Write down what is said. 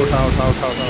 उठा उठा उठा उठा